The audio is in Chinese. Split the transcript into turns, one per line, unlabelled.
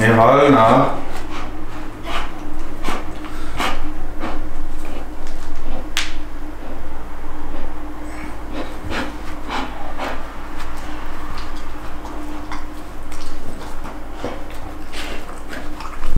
你好你好。